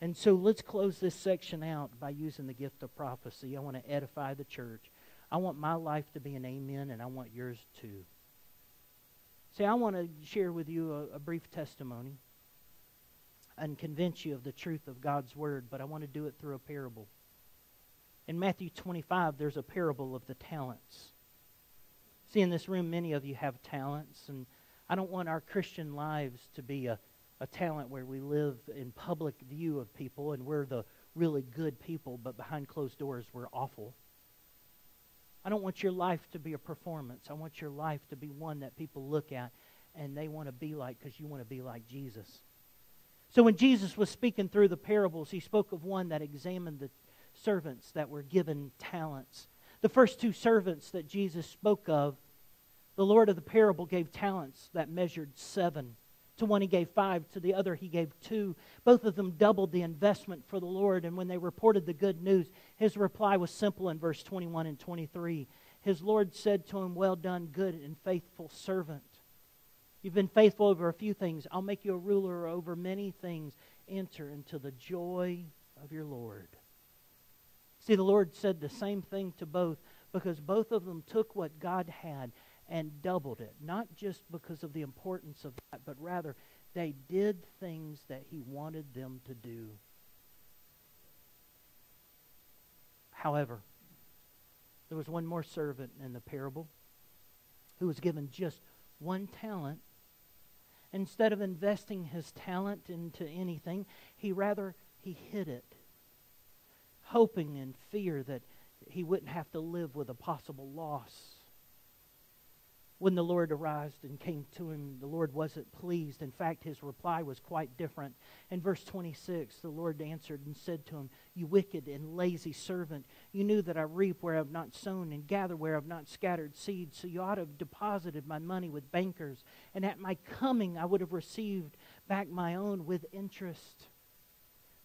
[SPEAKER 3] And so let's close this section out by using the gift of prophecy. I want to edify the church. I want my life to be an amen, and I want yours too. See, I want to share with you a, a brief testimony and convince you of the truth of God's word, but I want to do it through a parable. In Matthew 25, there's a parable of the talents. See, in this room, many of you have talents, and I don't want our Christian lives to be a, a talent where we live in public view of people and we're the really good people, but behind closed doors, we're awful. I don't want your life to be a performance. I want your life to be one that people look at and they want to be like because you want to be like Jesus. So when Jesus was speaking through the parables, he spoke of one that examined the servants that were given talents. The first two servants that Jesus spoke of, the Lord of the parable gave talents that measured seven. To one he gave five, to the other he gave two. Both of them doubled the investment for the Lord, and when they reported the good news, his reply was simple in verse 21 and 23. His Lord said to him, Well done, good and faithful servant. You've been faithful over a few things. I'll make you a ruler over many things. Enter into the joy of your Lord. See, the Lord said the same thing to both because both of them took what God had and doubled it. Not just because of the importance of that, but rather they did things that he wanted them to do. However, there was one more servant in the parable who was given just one talent. Instead of investing his talent into anything, he rather he hid it, hoping in fear that he wouldn't have to live with a possible loss. When the Lord arose and came to him, the Lord wasn't pleased. In fact, his reply was quite different. In verse 26, the Lord answered and said to him, You wicked and lazy servant, you knew that I reap where I have not sown and gather where I have not scattered seed, so you ought to have deposited my money with bankers, and at my coming I would have received back my own with interest.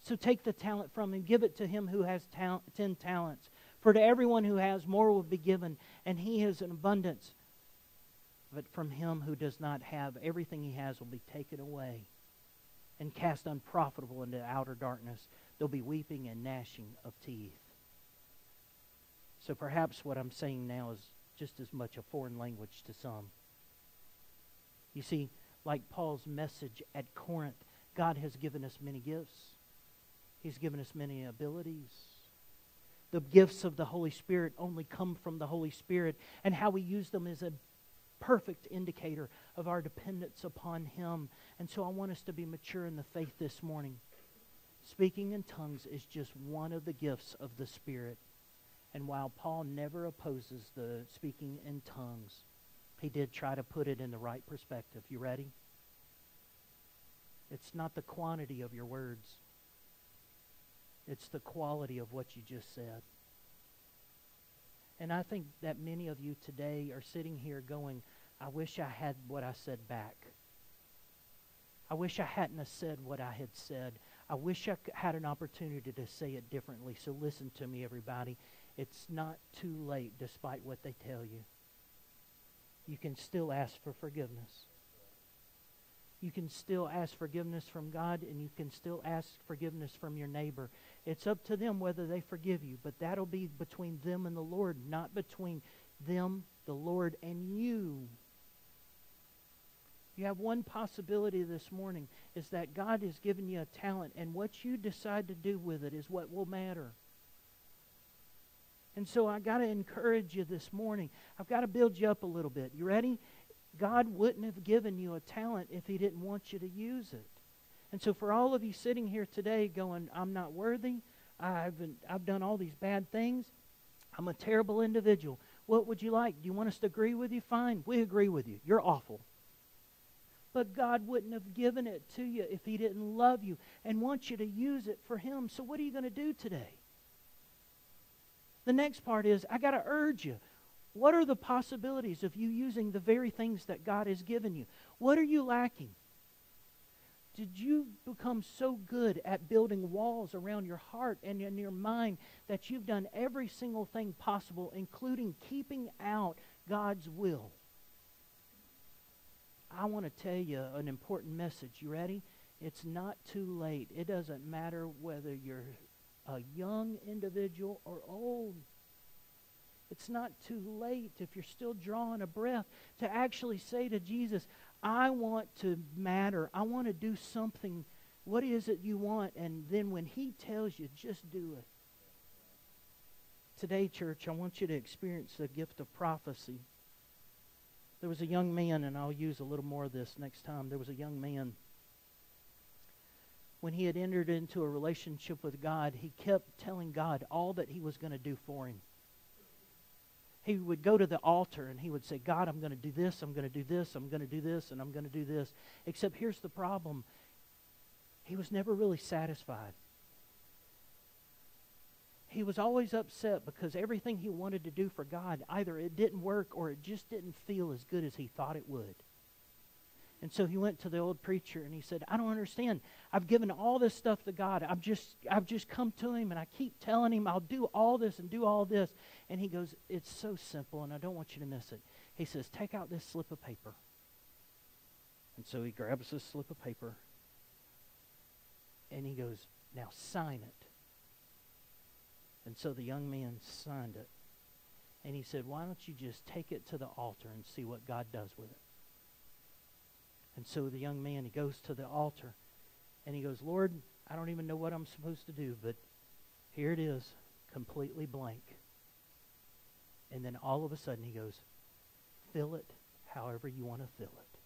[SPEAKER 3] So take the talent from him, give it to him who has tal- ten talents. For to everyone who has, more will be given, and he has an abundance. But from him who does not have, everything he has will be taken away and cast unprofitable into outer darkness. There'll be weeping and gnashing of teeth. So perhaps what I'm saying now is just as much a foreign language to some. You see, like Paul's message at Corinth, God has given us many gifts. He's given us many abilities. The gifts of the Holy Spirit only come from the Holy Spirit, and how we use them is a perfect indicator of our dependence upon Him. And so I want us to be mature in the faith this morning. Speaking in tongues is just one of the gifts of the Spirit. And while Paul never opposes the speaking in tongues, he did try to put it in the right perspective. You ready? It's not the quantity of your words. It's the quality of what you just said. And I think that many of you today are sitting here going, I wish I had what I said back. I wish I hadn't have said what I had said. I wish I had an opportunity to say it differently. So listen to me, everybody. It's not too late, despite what they tell you. You can still ask for forgiveness. You can still ask forgiveness from God, and you can still ask forgiveness from your neighbor. It's up to them whether they forgive you, but that'll be between them and the Lord, not between them, the Lord, and you. You have one possibility this morning is that God has given you a talent, and what you decide to do with it is what will matter. And so I got to encourage you this morning. I've got to build you up a little bit. You ready? God wouldn't have given you a talent if He didn't want you to use it. And so, for all of you sitting here today going, I'm not worthy, I've, I've done all these bad things, I'm a terrible individual. What would you like? Do you want us to agree with you? Fine, we agree with you. You're awful. But God wouldn't have given it to you if He didn't love you and want you to use it for Him. So, what are you going to do today? The next part is I got to urge you. What are the possibilities of you using the very things that God has given you? What are you lacking? Did you become so good at building walls around your heart and in your mind that you've done every single thing possible, including keeping out God's will? I want to tell you an important message. You ready? It's not too late. It doesn't matter whether you're a young individual or old. It's not too late if you're still drawing a breath to actually say to Jesus, I want to matter. I want to do something. What is it you want? And then when He tells you, just do it. Today, church, I want you to experience the gift of prophecy. There was a young man, and I'll use a little more of this next time. There was a young man. When he had entered into a relationship with God, he kept telling God all that he was going to do for him he would go to the altar and he would say, God, I'm going to do this, I'm going to do this, I'm going to do this, and I'm going to do this. Except here's the problem he was never really satisfied. He was always upset because everything he wanted to do for God, either it didn't work or it just didn't feel as good as he thought it would. And so he went to the old preacher and he said, I don't understand. I've given all this stuff to God. I've just I've just come to him and I keep telling him I'll do all this and do all this. And he goes, It's so simple and I don't want you to miss it. He says, Take out this slip of paper. And so he grabs this slip of paper and he goes, Now sign it. And so the young man signed it. And he said, Why don't you just take it to the altar and see what God does with it? And so the young man, he goes to the altar and he goes, Lord, I don't even know what I'm supposed to do, but here it is, completely blank. And then all of a sudden he goes, fill it however you want to fill it.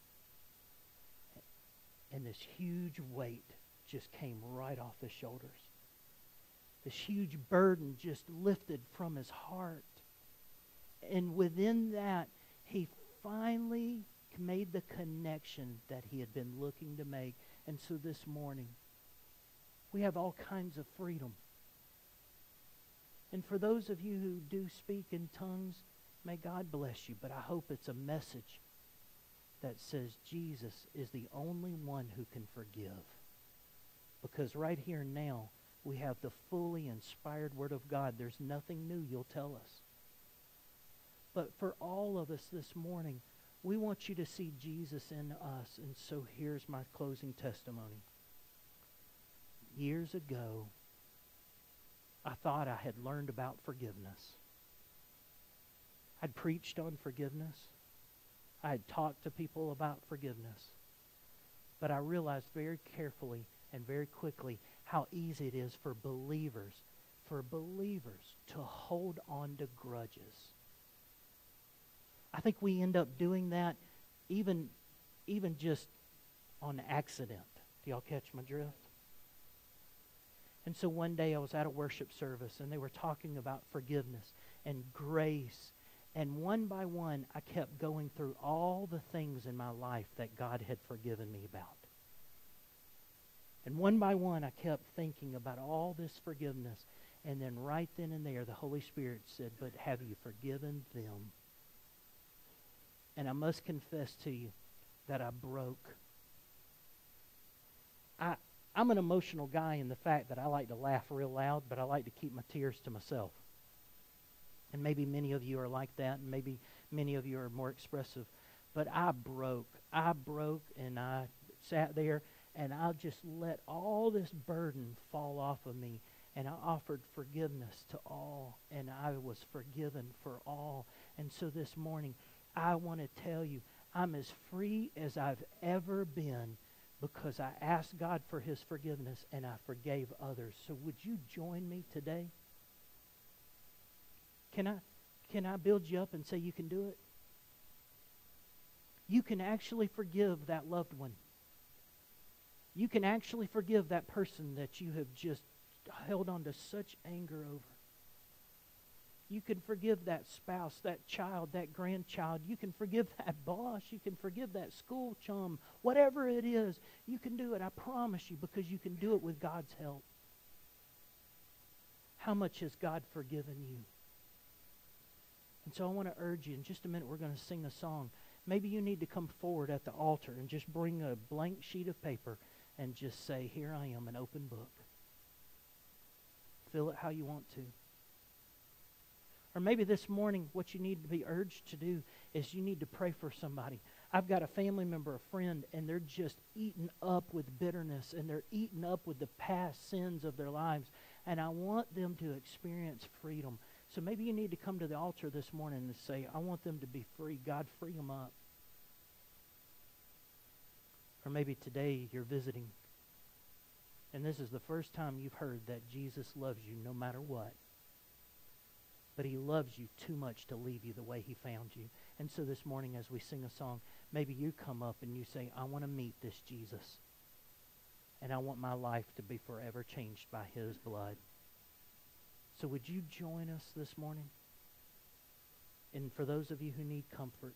[SPEAKER 3] And this huge weight just came right off his shoulders. This huge burden just lifted from his heart. And within that, he finally made the connection that he had been looking to make. And so this morning, we have all kinds of freedom. And for those of you who do speak in tongues, may God bless you. But I hope it's a message that says Jesus is the only one who can forgive. Because right here now, we have the fully inspired Word of God. There's nothing new you'll tell us. But for all of us this morning, we want you to see Jesus in us. And so here's my closing testimony. Years ago, I thought I had learned about forgiveness. I'd preached on forgiveness. I had talked to people about forgiveness. But I realized very carefully and very quickly how easy it is for believers, for believers to hold on to grudges. I think we end up doing that even even just on accident. Do y'all catch my drift? And so one day I was at a worship service and they were talking about forgiveness and grace. And one by one, I kept going through all the things in my life that God had forgiven me about. And one by one, I kept thinking about all this forgiveness. And then right then and there, the Holy Spirit said, But have you forgiven them? And I must confess to you that I broke. I, I'm an emotional guy in the fact that I like to laugh real loud, but I like to keep my tears to myself. And maybe many of you are like that, and maybe many of you are more expressive. But I broke. I broke, and I sat there, and I just let all this burden fall off of me. And I offered forgiveness to all, and I was forgiven for all. And so this morning, I want to tell you, I'm as free as I've ever been because I asked God for his forgiveness and I forgave others. So would you join me today? Can I can I build you up and say you can do it? You can actually forgive that loved one. You can actually forgive that person that you have just held on to such anger over. You can forgive that spouse, that child, that grandchild. You can forgive that boss. You can forgive that school chum. Whatever it is, you can do it. I promise you, because you can do it with God's help. How much has God forgiven you? And so I want to urge you, in just a minute, we're going to sing a song. Maybe you need to come forward at the altar and just bring a blank sheet of paper and just say, Here I am, an open book. Fill it how you want to. Or maybe this morning, what you need to be urged to do is you need to pray for somebody. I've got a family member, a friend, and they're just eaten up with bitterness and they're eaten up with the past sins of their lives. And I want them to experience freedom. So maybe you need to come to the altar this morning and say, I want them to be free. God, free them up. Or maybe today you're visiting and this is the first time you've heard that Jesus loves you no matter what but he loves you too much to leave you the way he found you. And so this morning, as we sing a song, maybe you come up and you say, I want to meet this Jesus. And I want my life to be forever changed by his blood. So would you join us this morning? And for those of you who need comfort,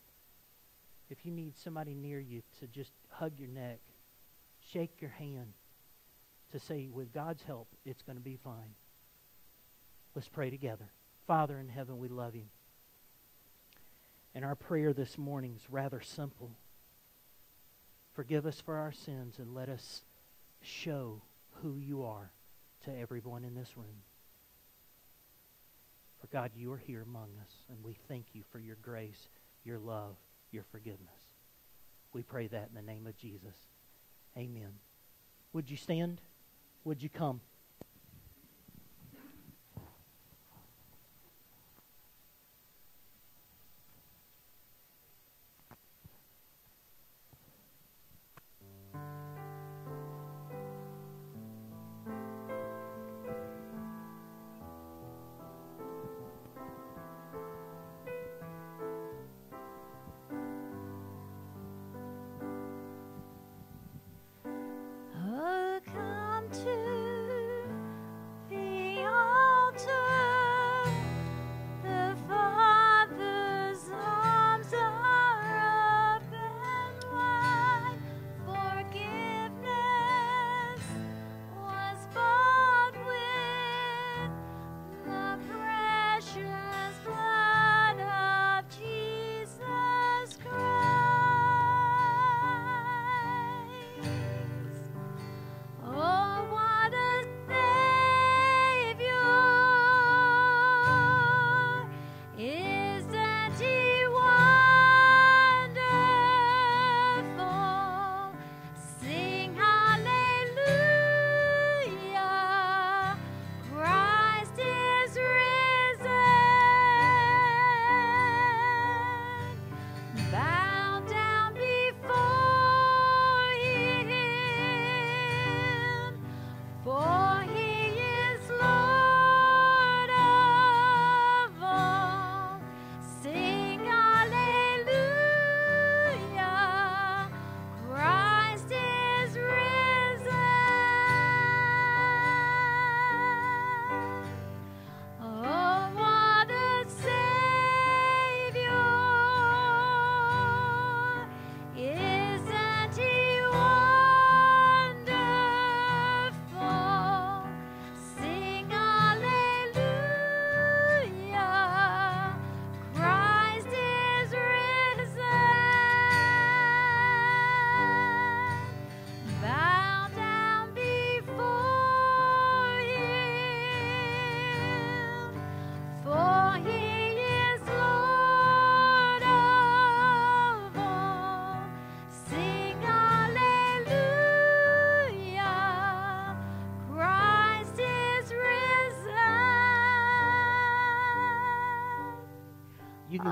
[SPEAKER 3] if you need somebody near you to just hug your neck, shake your hand, to say, with God's help, it's going to be fine. Let's pray together. Father in heaven, we love you. And our prayer this morning is rather simple. Forgive us for our sins and let us show who you are to everyone in this room. For God, you are here among us, and we thank you for your grace, your love, your forgiveness. We pray that in the name of Jesus. Amen. Would you stand? Would you come?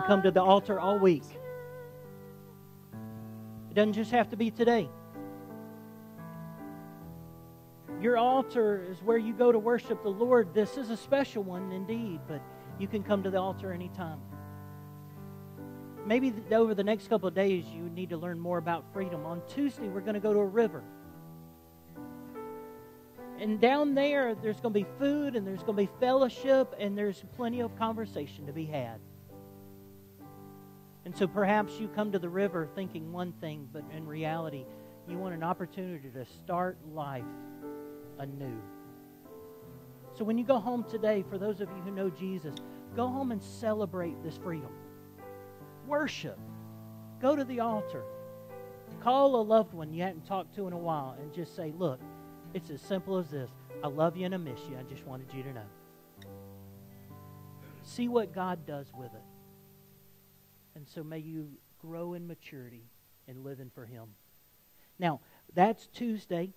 [SPEAKER 4] Come to
[SPEAKER 3] the altar all week. It doesn't just have to be today. Your altar is where you go to worship the Lord. This is a special one indeed, but you can come to the altar anytime. Maybe over the next couple of days, you need to learn more about freedom. On Tuesday, we're going to go to a river. And down there, there's going to be food and there's going to be fellowship and there's plenty of conversation to be had. And so perhaps you come to the river thinking one thing, but in reality, you want an opportunity to start life anew. So when you go home today, for those of you who know Jesus, go home and celebrate this freedom. Worship. Go to the altar. Call a loved one you hadn't talked to in a while and just say, Look, it's as simple as this. I love you and I miss you. I just wanted you to know. See what God does with it. And so may you grow in maturity and living for Him. Now, that's Tuesday.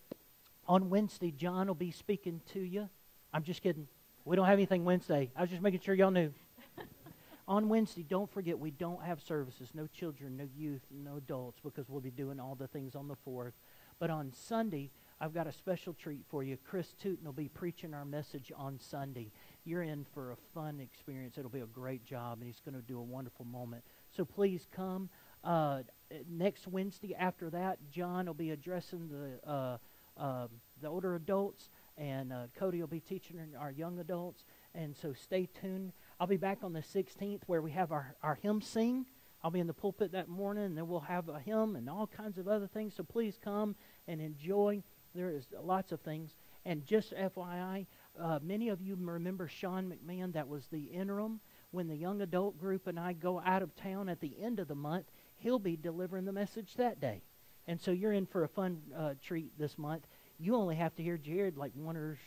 [SPEAKER 3] On Wednesday, John will be speaking to you. I'm just kidding. We don't have anything Wednesday. I was just making sure y'all knew. On Wednesday, don't forget we don't have services. No children, no youth, no adults because we'll be doing all the things on the 4th. But on Sunday, I've got a special treat for you. Chris Tootin will be preaching our message on Sunday. You're in for a fun experience. It'll be a great job, and he's going to do a wonderful moment. So please come. Uh, next Wednesday after that, John will be addressing the uh, uh, the older adults, and uh, Cody will be teaching our young adults. And so stay tuned. I'll be back on the 16th where we have our, our hymn sing. I'll be in the pulpit that morning, and then we'll have a hymn and all kinds of other things. So please come and enjoy. There is lots of things. And just FYI, uh, many of you remember Sean McMahon. That was the interim when the young adult group and I go out of town at the end of the month. He'll be delivering the message that day. And so you're in for a fun uh, treat this month. You only have to hear Jared like one or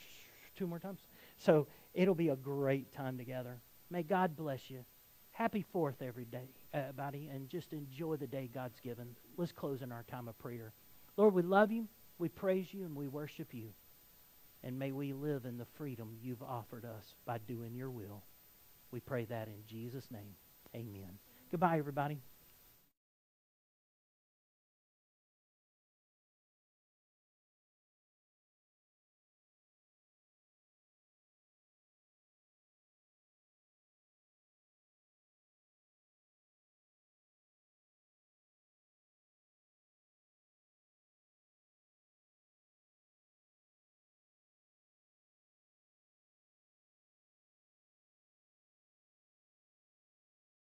[SPEAKER 3] two more times. So it'll be a great time together. May God bless you. Happy Fourth every day, everybody, and just enjoy the day God's given. Let's close in our time of prayer. Lord, we love you, we praise you, and we worship you. And may we live in the freedom you've offered us by doing your will. We pray that in Jesus' name. Amen. Goodbye, everybody.